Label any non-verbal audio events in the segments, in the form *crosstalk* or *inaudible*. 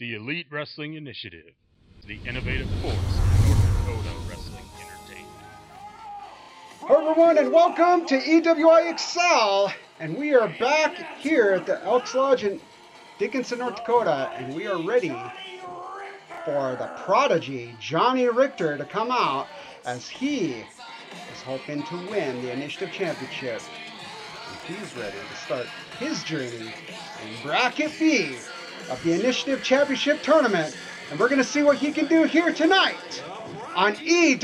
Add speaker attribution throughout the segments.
Speaker 1: The Elite Wrestling Initiative, the innovative force in North Dakota wrestling entertainment.
Speaker 2: Hello, everyone, and welcome to EWI XCL. And we are back here at the Elks Lodge in Dickinson, North Dakota, and we are ready for the prodigy Johnny Richter to come out as he is hoping to win the Initiative Championship. And he's ready to start his journey in Bracket B of the Initiative Championship Tournament. And we're going to see what he can do here tonight on E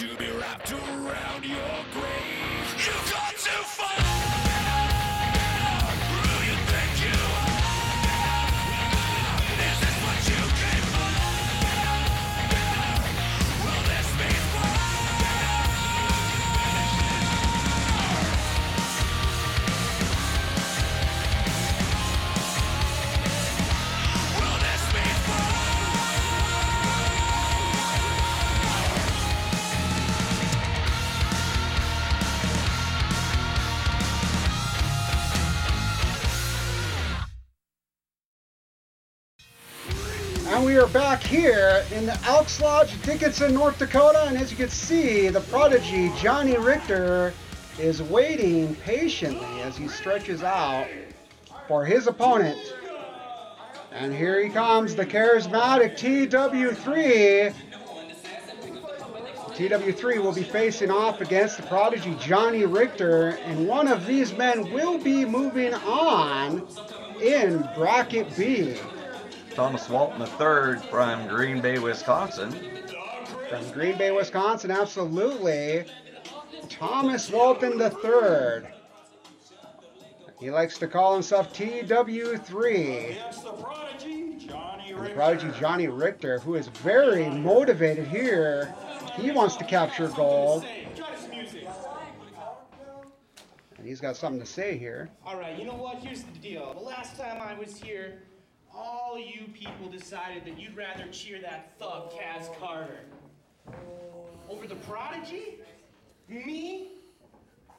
Speaker 3: to be wrapped around your grave.
Speaker 2: Here in the Elks Lodge, Dickinson, North Dakota. And as you can see, the prodigy Johnny Richter is waiting patiently as he stretches out for his opponent. And here he comes, the charismatic TW3. TW3 will be facing off against the prodigy Johnny Richter, and one of these men will be moving on in Bracket B.
Speaker 4: Thomas Walton III from Green Bay, Wisconsin.
Speaker 2: From Green Bay, Wisconsin, absolutely. Thomas Walton III. He likes to call himself TW3. And the prodigy Johnny Richter, who is very motivated here. He wants to capture gold. And he's got something to say here.
Speaker 5: All right, you know what? Here's the deal. The last time I was here, all you people decided that you'd rather cheer that thug, Kaz Karter. Over the prodigy? Me?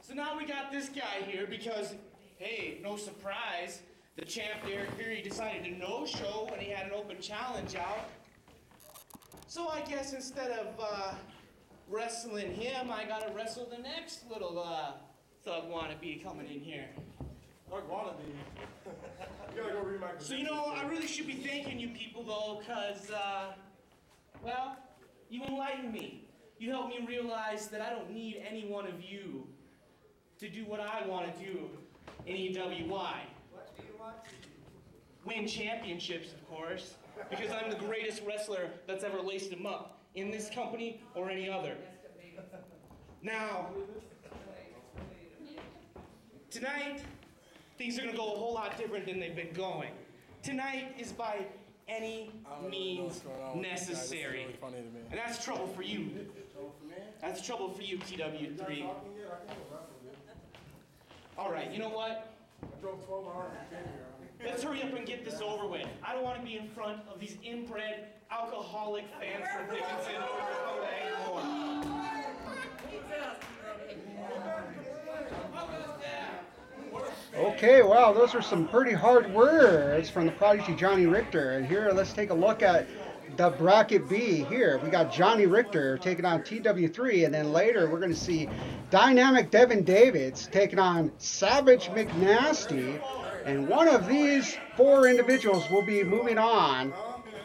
Speaker 5: So now we got this guy here because, hey, no surprise, the champ Derek Fury decided to no-show when he had an open challenge out. So I guess instead of uh, wrestling him, I gotta wrestle the next little uh, thug wannabe coming in here.
Speaker 6: Fuck wannabe. *laughs* you gotta go read my
Speaker 5: So you know, I really should be thanking you people though, cause uh, well, you enlightened me. You helped me realize that I don't need any one of you to do what I want to do in EWI. What do you want? to do? Win championships, of course, because I'm the greatest wrestler that's ever laced them up in this company or any other. Now, tonight things are gonna go a whole lot different than they've been going. Tonight is by any means necessary. And that's trouble for you. That's trouble for you, TW3. Alright, you know what? Let's hurry up and get this over with. I don't want to be in front of these inbred, alcoholic fans from Dickinson, North Dakota anymore.
Speaker 2: Okay, wow, those are some pretty hard words from the prodigy Johnny Richter. And here, let's take a look at the bracket B. Here, we got Johnny Richter taking on TW3, and then later we're going to see Dynamic Devin Davids taking on Savage McNasty. And one of these four individuals will be moving on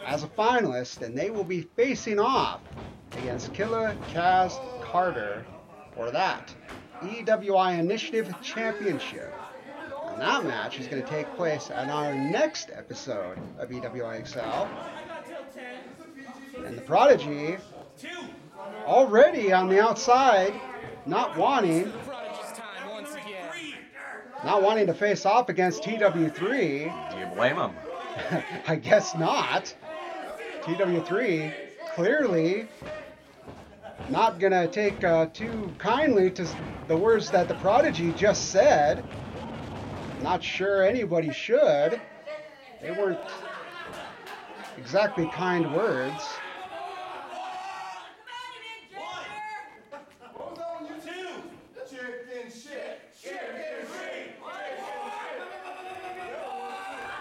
Speaker 2: as a finalist, and they will be facing off against Killa Kaz Karter for that EWI Initiative Championship. And that match is going to take place on our next episode of EWIXL. And the Prodigy already on the outside, not wanting,
Speaker 5: Prodigy's time once again.
Speaker 2: not wanting to face off against TW3.
Speaker 4: Do you blame him? *laughs*
Speaker 2: I guess not. TW3 clearly not gonna take uh, too kindly to the words that the prodigy just said. Not sure anybody should. They weren't exactly kind words.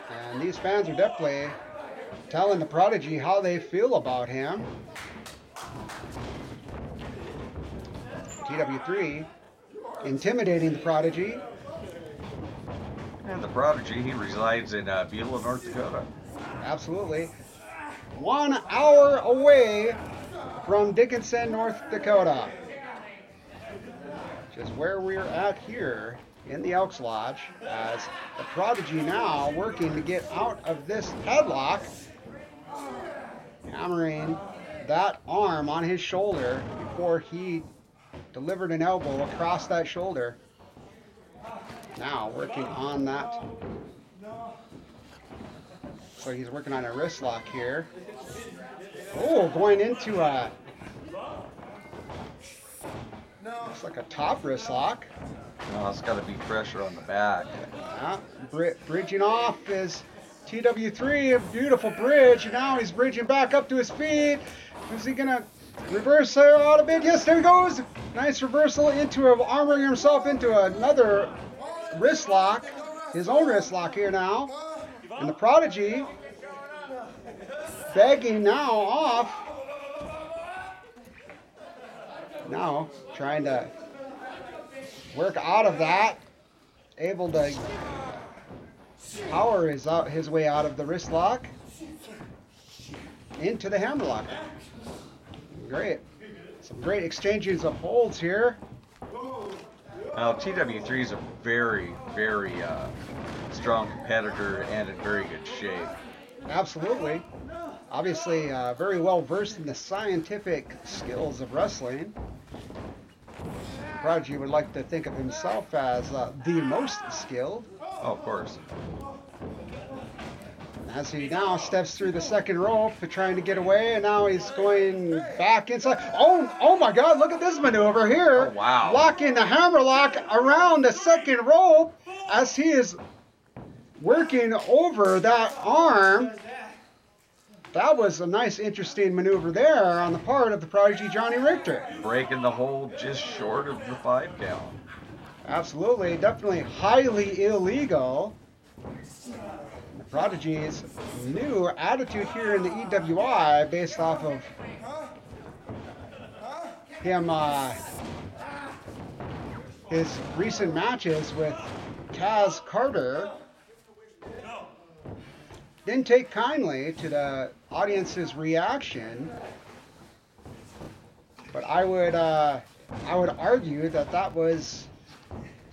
Speaker 2: And these fans are definitely telling the prodigy how they feel about him. TW3 intimidating the prodigy.
Speaker 4: Prodigy, he resides in uh, Beulah, North Dakota.
Speaker 2: Absolutely. One hour away from Dickinson, North Dakota. Is where we're at here in the Elks Lodge as the Prodigy now working to get out of this headlock, hammering that arm on his shoulder before he delivered an elbow across that shoulder. Now working on that so he's working on a wrist lock here. Oh, going into a. Looks like a top wrist lock.
Speaker 4: Well, it's got to be pressure on the back.
Speaker 2: Yeah, bri- bridging off is TW3, a beautiful bridge. Now he's bridging back up to his feet. Is he gonna reverse there out a bit? Yes, there he goes. Nice reversal into a, armoring himself into another wrist lock. His own wrist lock here now. And the Prodigy begging now off. Now trying to work out of that. Able to power his, out, his way out of the wrist lock into the hammer lock. Great. Some great exchanges of holds here.
Speaker 4: Now, TW3 is a very, very uh, strong competitor and in very good shape.
Speaker 2: Absolutely. Obviously, uh, very well versed in the scientific skills of wrestling. Prodigy would like to think of himself as uh, the most skilled.
Speaker 4: Oh, of course.
Speaker 2: As he now steps through the second rope, trying to get away, and now he's going back inside. Oh, oh my God! Look at this maneuver here.
Speaker 4: Oh, wow.
Speaker 2: Locking the hammer lock around the second rope as he is working over that arm. That was a nice, interesting maneuver there on the part of the prodigy Johnny Richter.
Speaker 4: Breaking the hold just short of the five count.
Speaker 2: Absolutely, definitely highly illegal. Prodigy's new attitude here in the EWI, based off of him, uh, his recent matches with Kaz Karter, didn't take kindly to the audience's reaction. But I would, uh, I would argue that that was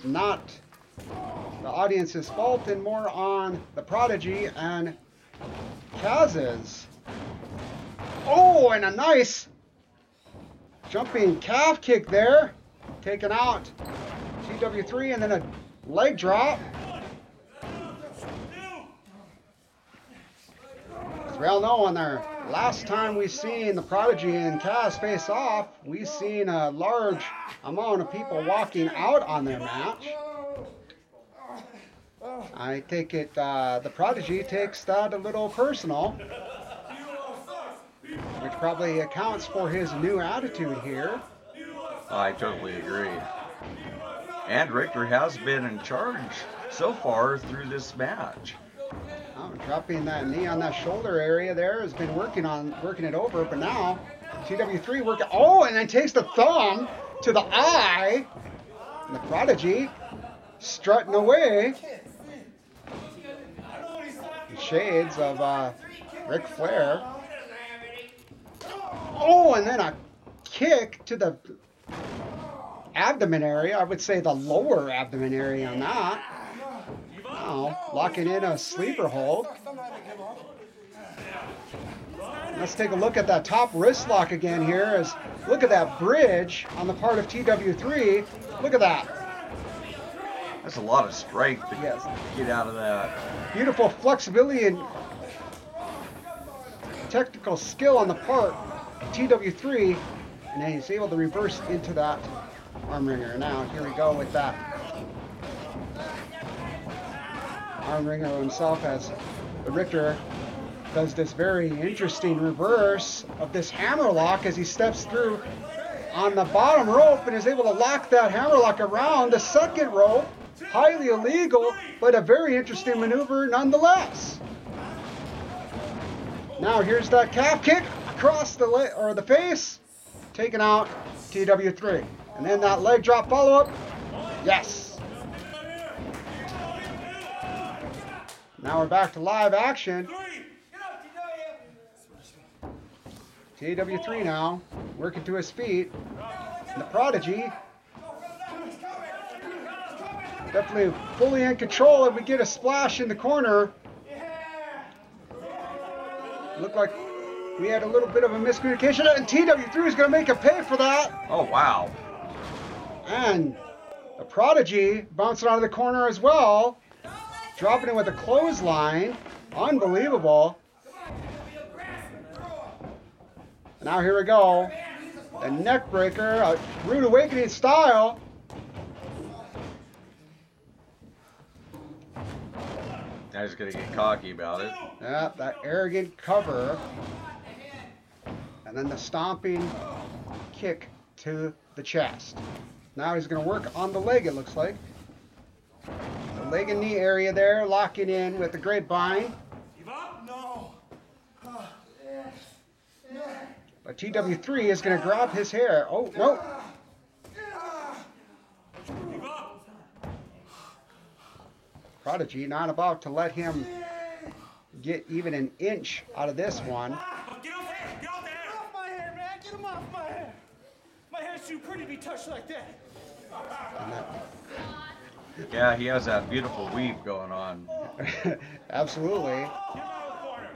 Speaker 2: not the audience's fault and more on the prodigy and Kaz's. Oh, and a nice jumping calf kick there, taken out TW3, and then a leg drop. We all know, on our last time we seen the Prodigy and Kaz face off, we seen a large amount of people walking out on their match. I take it uh, the Prodigy takes that a little personal, which probably accounts for his new attitude here.
Speaker 4: I totally agree. And Richter has been in charge so far through this match.
Speaker 2: Oh, dropping that knee on that shoulder area there has been working on working it over, but now TW3 working. Oh, and then takes the thumb to the eye. And the Prodigy strutting away. The shades of uh, Ric Flair. Oh, and then a kick to the abdomen area. I would say the lower abdomen area on that. now locking in a sleeper hold. Let's take a look at that top wrist lock again here. As look at that bridge on the part of TW3. Look at that.
Speaker 4: That's a lot of strength to
Speaker 2: Yes.
Speaker 4: get out of that.
Speaker 2: Beautiful flexibility and technical skill on the part of TW3. And then he's able to reverse into that arm wringer. Now, here we go with that. Arm wringer himself as the Richter does this very interesting reverse of this hammer lock as he steps through on the bottom rope and is able to lock that hammer lock around the second rope. Highly illegal, but a very interesting maneuver nonetheless. Now here's that calf kick across the leg or the face, taking out TW3, and then that leg drop follow up. Yes. Now we're back to live action. TW3 now working to his feet. And the Prodigy definitely fully in control if we get a splash in the corner. Looked like we had a little bit of a miscommunication, and TW3 is going to make a pay for that.
Speaker 4: Oh, wow.
Speaker 2: And the Prodigy bouncing out of the corner as well, dropping it with a clothesline. Unbelievable. Now here we go. The neck breaker, a rude awakening style.
Speaker 4: Going to get cocky about it.
Speaker 2: Yeah, that arrogant cover. And then the stomping kick to the chest. Now he's to work on the leg, it looks like. The leg and knee area there, locking in with the grapevine.
Speaker 6: Give up? No.
Speaker 2: But TW3 is to grab his hair. Oh, no.
Speaker 6: Give up.
Speaker 2: Prodigy not about to let him get even an inch out of this one.
Speaker 6: Get off there. Get off there. Get off my hair, man. Get him off my hair. My hair's too pretty to be touched like that.
Speaker 4: Yeah, he has that beautiful weave going on. *laughs*
Speaker 2: Absolutely.
Speaker 6: Get him out of the corner.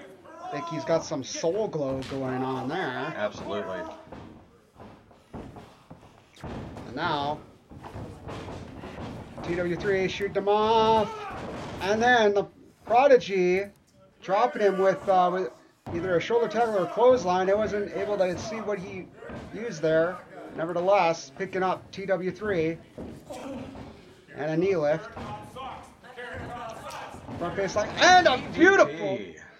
Speaker 2: I think he's got some soul glow going on there.
Speaker 4: Absolutely.
Speaker 2: And now, TW3 shoot them off. And then the Prodigy dropping him with, uh, with either a shoulder tackle or a clothesline. I wasn't able to see what he used there. Nevertheless, picking up TW3 and a knee lift. Front face lock and a beautiful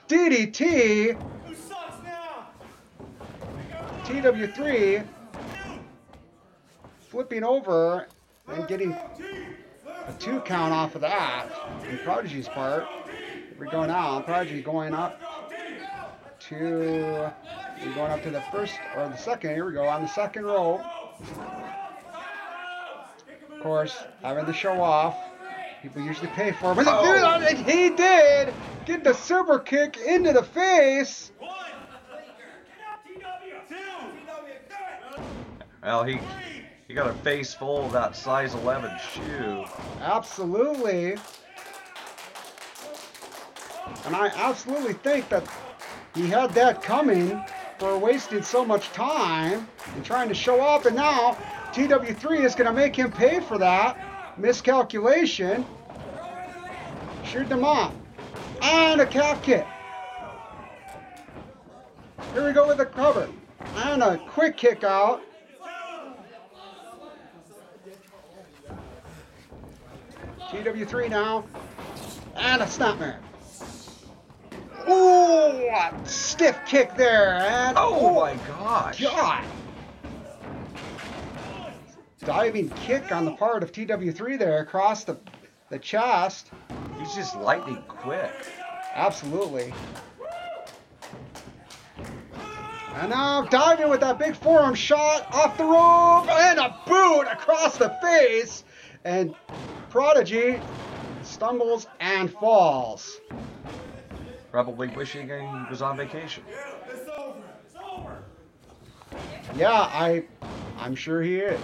Speaker 4: DDT.
Speaker 2: DDT.
Speaker 6: Who sucks now?
Speaker 2: TW3 flipping over and getting a two count off of that in Prodigy's part. Here we go now. Prodigy going up to we're going up to the first or the second. Here we go on the second row. Of course, having the show off. People usually pay for it, but
Speaker 4: Oh.
Speaker 2: they he did get the super kick into the face.
Speaker 6: One. Get up, TW. Two.
Speaker 4: Well, he he got a face full of that size 11 shoe.
Speaker 2: Absolutely. And I absolutely think that he had that coming for wasting so much time and trying to show up. And now TW3 is going to make him pay for that miscalculation. Shoot them off. And a calf kick. Here we go with the cover. And a quick kick out. TW3 now. And a snapmare. Ooh, a stiff kick there. And
Speaker 4: oh, oh my gosh.
Speaker 2: God. Diving kick on the part of TW3 there across the, the chest.
Speaker 4: He's just lightning quick.
Speaker 2: Absolutely. And now diving with that big forearm shot off the rope and a boot across the face. And Prodigy stumbles and falls.
Speaker 4: Probably wishing he was on vacation.
Speaker 6: It's over. It's over.
Speaker 2: Yeah, I, I'm sure he is.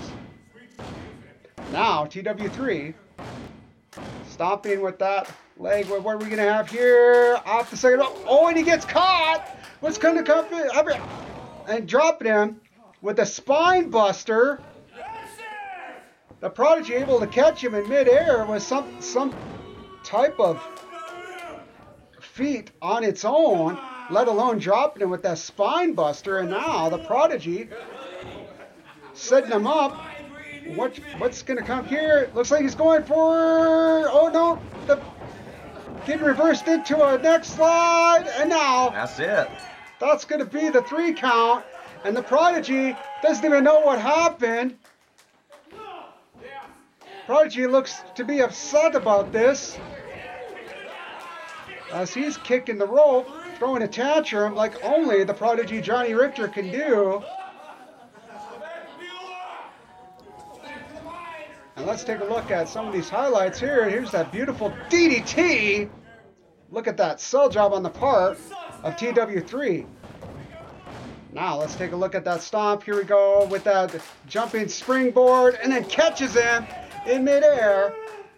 Speaker 2: Now TW3 stomping with that leg. What, what are we gonna have here? Off the second. Oh, oh, and he gets caught. What's gonna come? And dropping him with a spine buster. The prodigy able to catch him in midair with some some type of feat on its own, let alone dropping him with that spine buster. And now the prodigy setting him up. What what's gonna come here? Looks like he's going for. Oh no, the getting reversed into a neck slide, and now
Speaker 4: That's it.
Speaker 2: that's gonna be the three count. And the prodigy doesn't even know what happened. Prodigy looks to be upset about this. As he's kicking the rope, throwing a tantrum like only the prodigy Johnny Richter can do. And let's take a look at some of these highlights here. Here's that beautiful DDT. Look at that sell job on the part of TW3. Now let's take a look at that stomp. Here we go with that jumping springboard and then catches him in midair.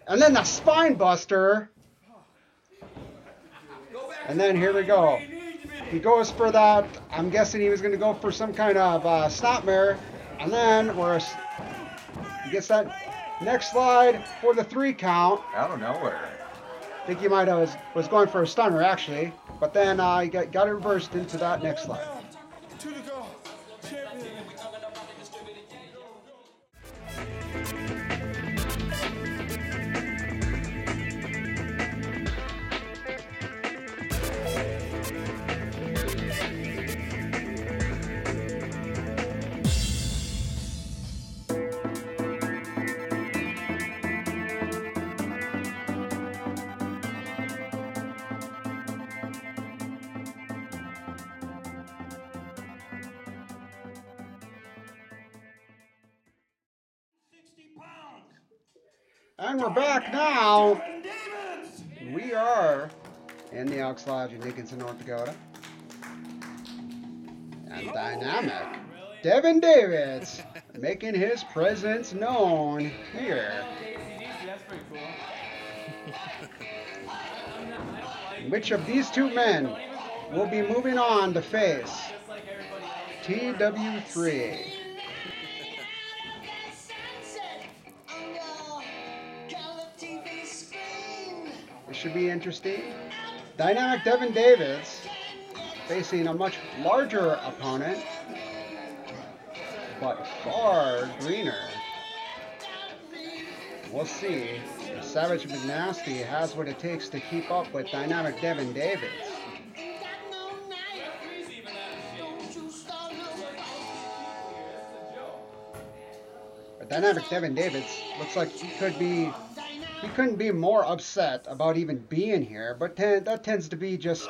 Speaker 2: And then the spine buster. And then here we go. He goes for that. I'm guessing he was going to go for some kind of uh, snapmare. And then we're, he gets that next slide for the three count.
Speaker 4: Out of nowhere.
Speaker 2: I think he might have was, was going for a stunner actually. But then uh, he got, got it reversed into that next slide. And we're back now. We are in the Elks Lodge in Dickinson, North Dakota. And dynamic. Devin Davids *laughs* making his presence known here. Which of these two men will be moving on to face TW3? Should be interesting. Dynamic Devin Davids facing a much larger opponent, but far greener. We'll see Savage McNasty has what it takes to keep up with Dynamic Devin Davids. But Dynamic Devin Davids looks like he could be he couldn't be more upset about even being here, but ten, that tends to be just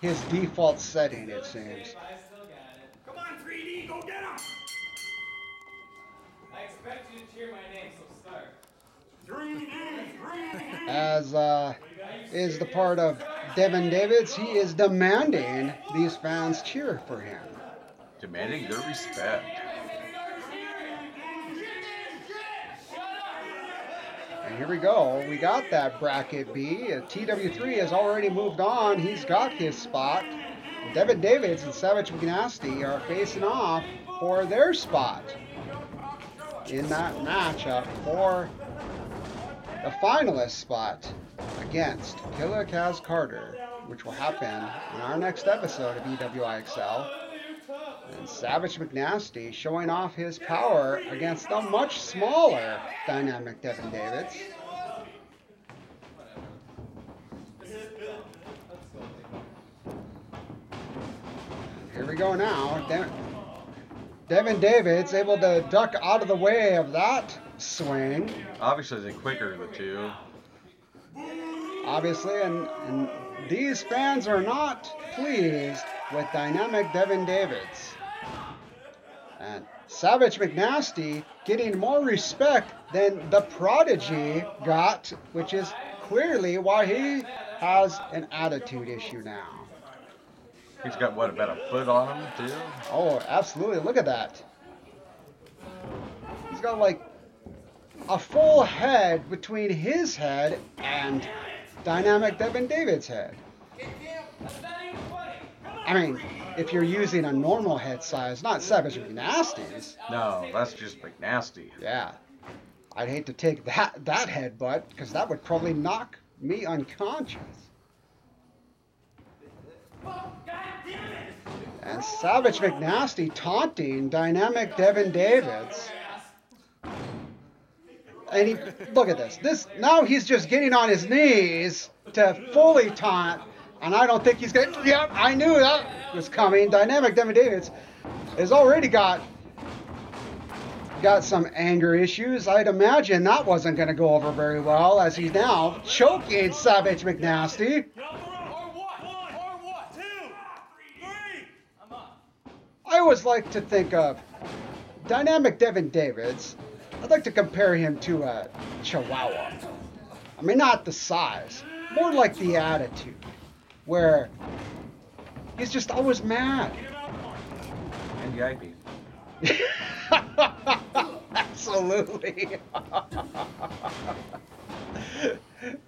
Speaker 2: his default setting, it seems.
Speaker 6: Come on, 3D, go get him.
Speaker 7: I expect you to cheer my name, so start.
Speaker 6: 3D, 3D.
Speaker 2: As uh, is the part of Devin Davids, he is demanding these fans cheer for him.
Speaker 4: Demanding their respect.
Speaker 2: And here we go. We got that bracket B. Uh, TW3 has already moved on. He's got his spot. Devin Davids and Savage McNasty are facing off for their spot in that matchup for the finalist spot against Killa Kaz Karter, which will happen in our next episode of EWI XCL. And Savage McNasty showing off his power against the much smaller Dynamic Devin Davids. Here we go now. De- Devin Davids able to duck out of the way of that swing,
Speaker 4: Obviously, the quicker of the two.
Speaker 2: obviously, and, and these fans are not pleased with Dynamic Devin Davids. And Savage McNasty getting more respect than the Prodigy got, which is clearly why he has an attitude issue now.
Speaker 4: He's got what about a foot on him too?
Speaker 2: Oh, absolutely. Look at that. He's got like a full head between his head and Dynamic Devin David's head.
Speaker 7: That's not even funny.
Speaker 2: I mean, if you're using a normal head size, not Savage McNasty's.
Speaker 4: No, that's just McNasty.
Speaker 2: Yeah. I'd hate to take that that headbutt because that would probably knock me unconscious. And Savage McNasty taunting Dynamic Devin Davids. And he look at this. This now he's just getting on his knees to fully taunt. And I don't think he's gonna Yeah, I knew that was coming. Dynamic Devin Davids has already got got some anger issues. I'd imagine that wasn't going to go over very well as he's now choking Savage McNasty. I always like to think of Dynamic Devin Davids. I'd like to compare him to a Chihuahua. I mean, not the size, more like the attitude, where he's just always mad.
Speaker 4: And yippee. *laughs*
Speaker 2: Absolutely. *laughs*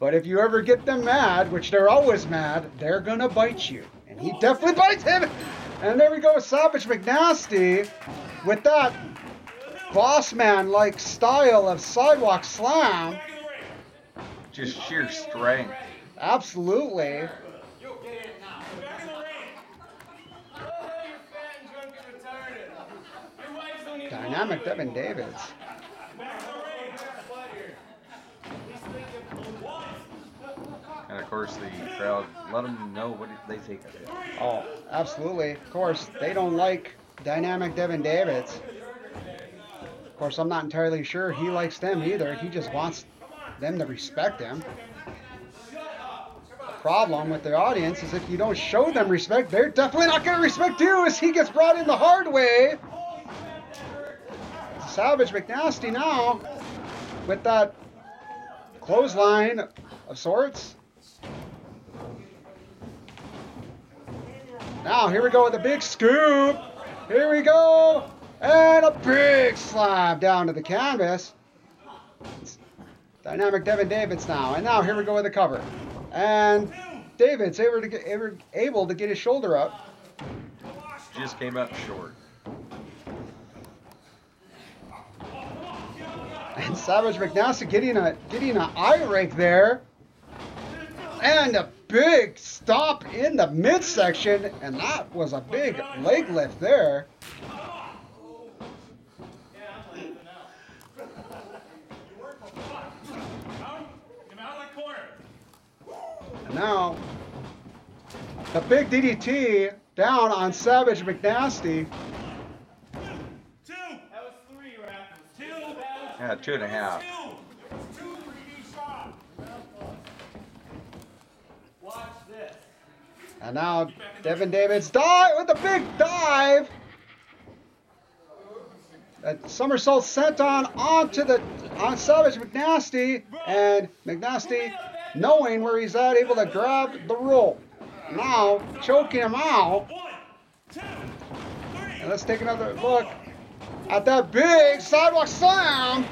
Speaker 2: but if you ever get them mad, which they're always mad, they're gonna bite you. And he definitely bites him. And there we go, Savage McNasty with that boss man like style of sidewalk slam.
Speaker 6: Back in the ring.
Speaker 4: Just sheer strength.
Speaker 2: Absolutely.
Speaker 7: You'll get it now.
Speaker 6: Back in the ring.
Speaker 7: Oh, you're fat and drunk and retarded. Your wives don't even
Speaker 2: Dynamic
Speaker 7: love you
Speaker 2: Devin
Speaker 7: anymore.
Speaker 2: Davids.
Speaker 6: Back in the ring.
Speaker 7: What here? He's thinking,
Speaker 6: One.
Speaker 4: And of course, the crowd let them know what they think of it.
Speaker 2: Oh, absolutely. Of course, they don't like Dynamic Devin Davids. Of course, I'm not entirely sure he likes them either. He just wants them to respect him. The problem with the audience is if you don't show them respect, they're definitely not going to respect you as he gets brought in the hard way. Savage McNasty now with that clothesline of sorts. Now, here we go with a big scoop. Here we go. And a big slam down to the canvas. Dynamic Devin Davids now. And now, here we go with the cover. And David's able to get, able to get his shoulder up.
Speaker 4: Just came up short.
Speaker 2: And Savage McNasty getting a getting an eye rake there. And a big stop in the midsection. And that was a big leg lift there. Now, the big DDT down on Savage McNasty.
Speaker 6: Two.
Speaker 7: That was three, Raph.
Speaker 6: Two.
Speaker 4: Yeah, two and a half.
Speaker 2: And now Devin Davids dive with a big dive. A somersault sent on onto the on Savage McNasty and McNasty knowing where he's at able to grab the rope. Now choking him out. And let's take another look at that big sidewalk slam.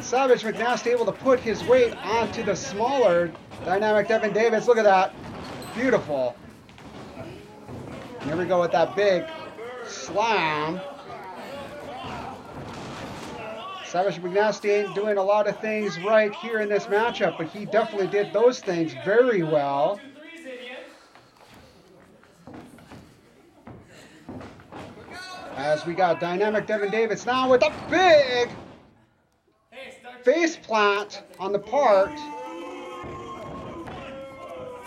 Speaker 2: Savage McNasty able to put his weight onto the smaller dynamic Devin Davids. Look at that. Beautiful. Here we go with that big slam. Savage McNasty ain't doing a lot of things right here in this matchup, but he definitely did those things very well. As we got dynamic Devin Davids now with a big face plant on the part.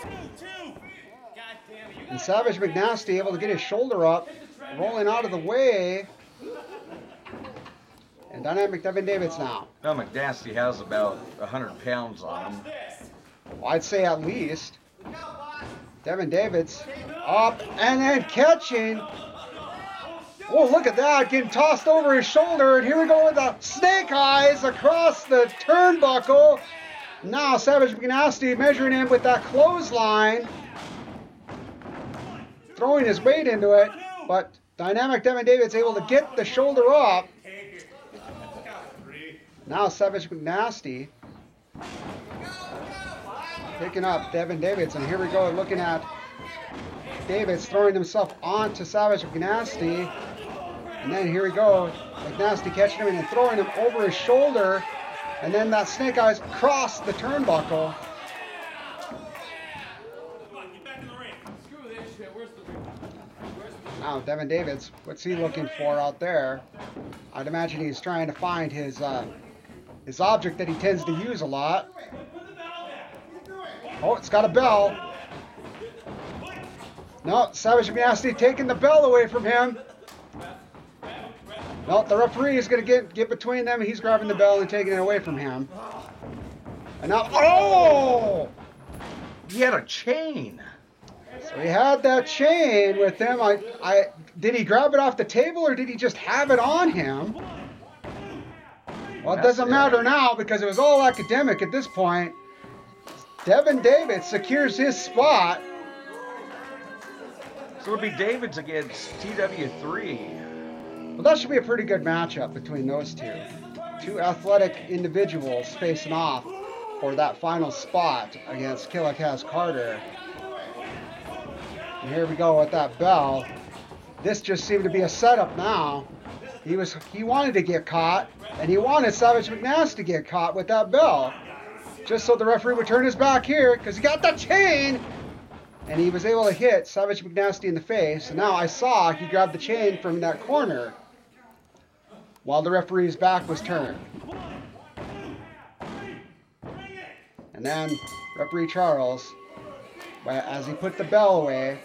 Speaker 6: Two. Two.
Speaker 7: God damn it. You
Speaker 2: And Savage McNasty able to get his shoulder up, rolling out of the way. And Dynamic Devin Davids now.
Speaker 4: Now McNasty has about 100 pounds on him.
Speaker 2: Well, I'd say at least. Devin Davids up and then catching. Oh, look at that, getting tossed over his shoulder. And here we go with the snake eyes across the turnbuckle. Now Savage McNasty measuring him with that clothesline. Throwing his weight into it. But Dynamic Devin Davids able to get the shoulder up. Now Savage McNasty picking up Devin Davids. And here we go, looking at Davids throwing himself onto Savage McNasty. And then here we go, McNasty catching him and throwing him over his shoulder. And then that snake eyes crossed the turnbuckle. Now, Devin Davids, what's he looking for out there? I'd imagine he's trying to find his uh, his object that he tends to use a lot. Oh, it's got a bell. No, Savage McNasty taking the bell away from him. No, the referee is going to get get between them. He's grabbing the bell and taking it away from him. And now, oh!
Speaker 4: He had a chain.
Speaker 2: So he had that chain with him. I, I, did he grab it off the table or did he just have it on him? Well, it doesn't matter now because it was all academic at this point. Devin David secures his spot.
Speaker 4: So it'll be Davids against TW3.
Speaker 2: Well, that should be a pretty good matchup between those two. Two athletic individuals facing off for that final spot against Killa Kaz Karter. And here we go with that bell. This just seemed to be a setup now. He was he wanted to get caught, and he wanted Savage McNass to get caught with that bell. Just so the referee would turn his back here, because he got the chain! And he was able to hit Savage McNasty in the face. And now I saw he grabbed the chain from that corner while the referee's back was turned. And then referee Charles, as he put the bell away,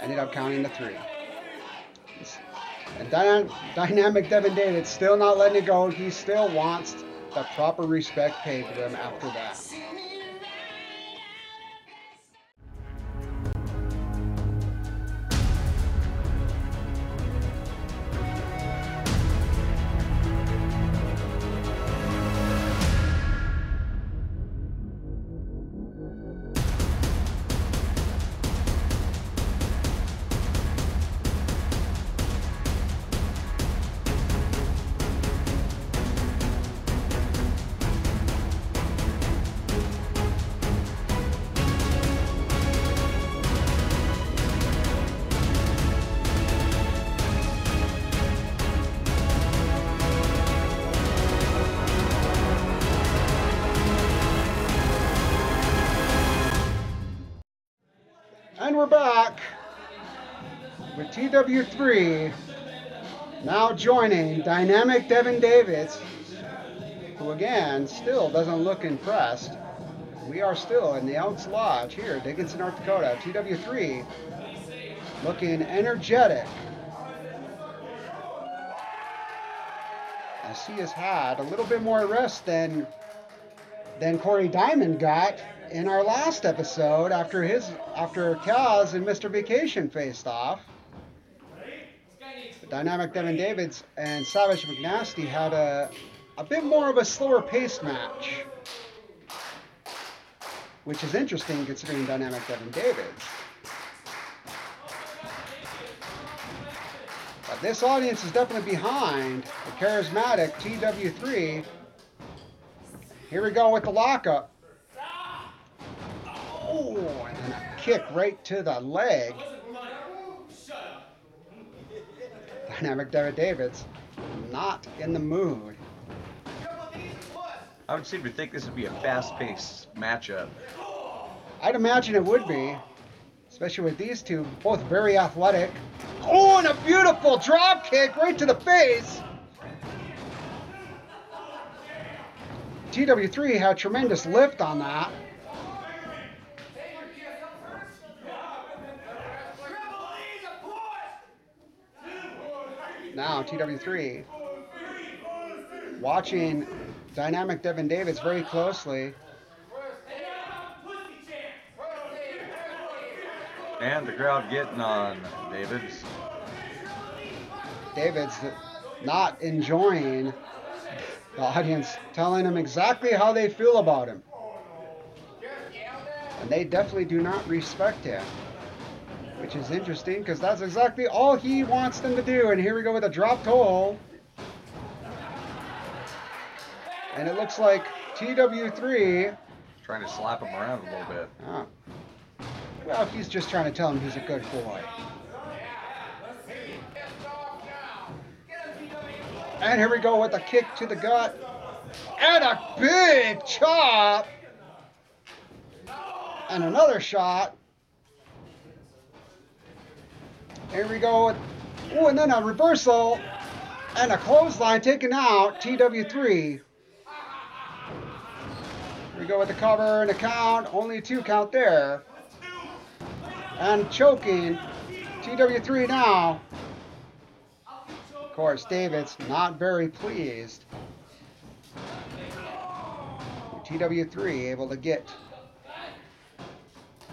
Speaker 2: ended up counting the three. And Dyna- dynamic Devin David still not letting it go. He still wants the proper respect paid to him after that. W3. Now joining dynamic Devin Davids, who again still doesn't look impressed. We are still in the Elks Lodge here, Dickinson, North Dakota. TW3 looking energetic. As he has had a little bit more rest than than Corey Diamond got in our last episode after his after Kaz and Mr. Vacation faced off. Dynamic Devin Davids and Savage McNasty had a a bit more of a slower paced match. Which is interesting considering Dynamic Devin Davids. But this audience is definitely behind the charismatic TW3 here we go with the lockup. Oh, and a kick right to the leg. Dynamic David Davids, not in the mood.
Speaker 4: I would seem to think this would be a fast-paced matchup.
Speaker 2: I'd imagine it would be, especially with these two, both very athletic. Oh, and a beautiful drop kick right to the face. TW3 had tremendous lift on that. Now TW3 watching dynamic Devin Davids very closely.
Speaker 4: And the crowd getting on Davids.
Speaker 2: David's not enjoying the audience telling him exactly how they feel about him. And they definitely do not respect him. Which is interesting because that's exactly all he wants them to do. And here we go with a drop toe. And it looks like TW3
Speaker 4: Trying to slap him around a little bit.
Speaker 2: Oh. Well, he's just trying to tell him he's a good boy. And here we go with a kick to the gut. And a big chop. And another shot. Here we go. Oh, and then a reversal. And a clothesline taken out. TW3. Here we go with the cover and the count. Only a two count there. And choking. TW3 now. Of course, David's not very pleased. TW3 able to get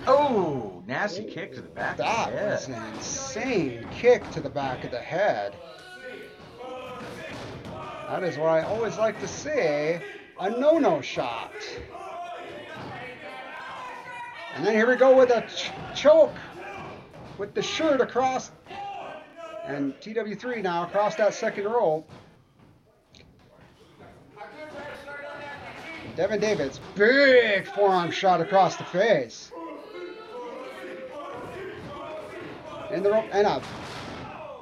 Speaker 4: Oh, nasty kick to the back
Speaker 2: that
Speaker 4: of the head.
Speaker 2: was an insane kick to the back of the head. That is what I always like to say, a no-no shot. And then here we go with a ch- choke with the shirt across and TW3 now across that second rope. Devin Davids, big forearm shot across the face. In the rope and up.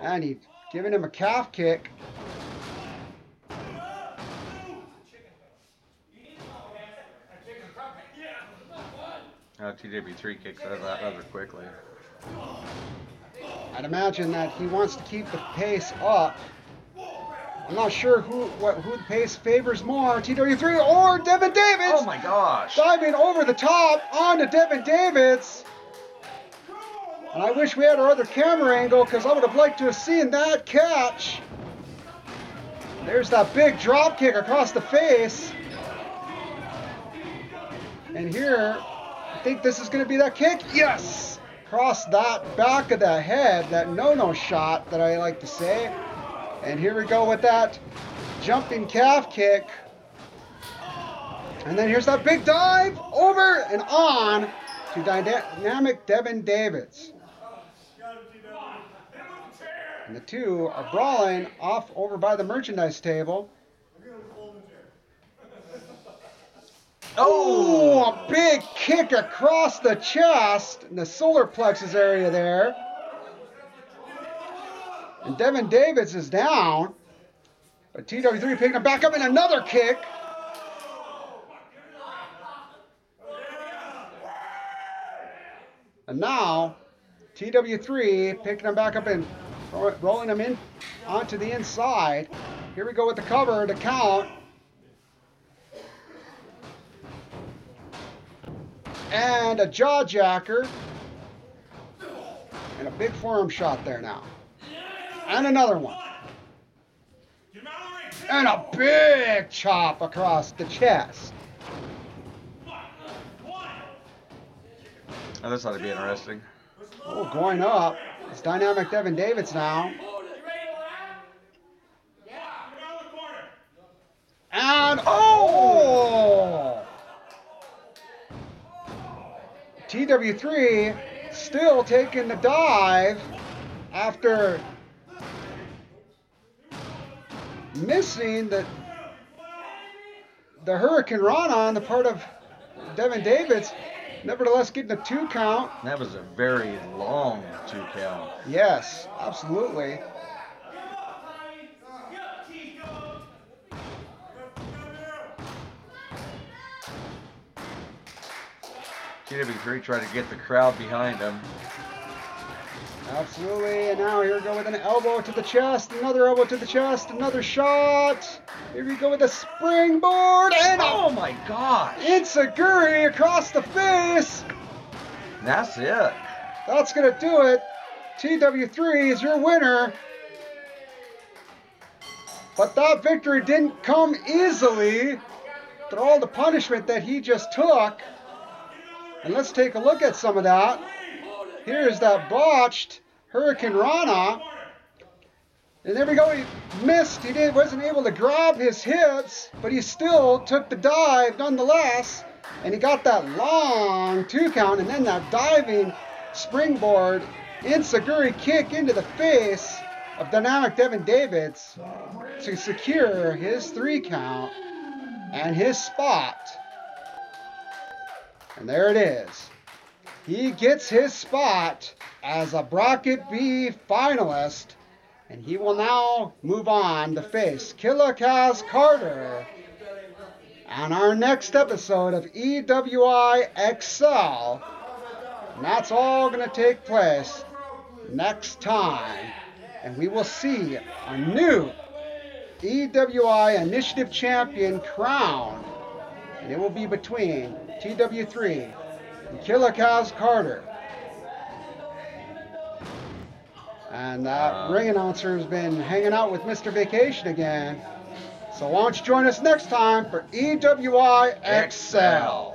Speaker 2: And he giving him a calf kick.
Speaker 4: Oh, TW3 kicks out of that rather quickly.
Speaker 2: I'd imagine that he wants to keep the pace up. I'm not sure who what who the pace favors more, TW3 or Devin Davids.
Speaker 4: Oh my gosh!
Speaker 2: Diving over the top onto Devin Davids. And I wish we had our other camera angle because I would have liked to have seen that catch. There's that big drop kick across the face. And here, I think this is going to be that kick. Yes! Across that back of the head, that no-no shot that I like to say. And here we go with that jumping calf kick. And then here's that big dive over and on to dynamic Devin Davids. And the two are brawling off over by the merchandise table. *laughs* Oh, a big kick across the chest in the solar plexus area there. And Devin Davids is down. But TW3 picking him back up in another kick. And now, TW3 picking him back up and rolling them in onto the inside. Here we go with the cover to count. And a jaw jacker. And a big forearm shot there now. And another one. And a big chop across the chest.
Speaker 4: Oh, this ought to be interesting.
Speaker 2: Oh, going up. It's dynamic Devin Davids now. And oh! TW3 still taking the dive after missing the the Hurricanrana on the part of Devin Davids. Nevertheless, getting a two count.
Speaker 4: That was a very long two count.
Speaker 2: Yes, absolutely.
Speaker 4: TW3 tried to get the crowd behind him.
Speaker 2: Absolutely. And now here we go with an elbow to the chest, another elbow to the chest, another shot. Here we go with a springboard and
Speaker 4: Oh my gosh!
Speaker 2: Enzuigiri across the face.
Speaker 4: That's it.
Speaker 2: That's going to do it. TW3 is your winner. But that victory didn't come easily through all the punishment that he just took. And let's take a look at some of that. Here's that botched Hurricanrana. And there we go. He missed. He didn't, wasn't able to grab his hips, but he still took the dive nonetheless. And he got that long two count and then that diving springboard Enzuigiri kick into the face of dynamic Devin Davids to secure his three count and his spot And there it is. He gets his spot as a Bracket B finalist, and he will now move on to face Killa Kaz Karter on our next episode of EWI XCL. And that's all going to take place next time. And we will see a new EWI Initiative Champion crowned. And it will be between TW3 and Killa Kaz Karter. And that
Speaker 4: Wow.
Speaker 2: ring announcer's been hanging out with Mr. Vacation again. So why don't you join us next time for EWI XCL.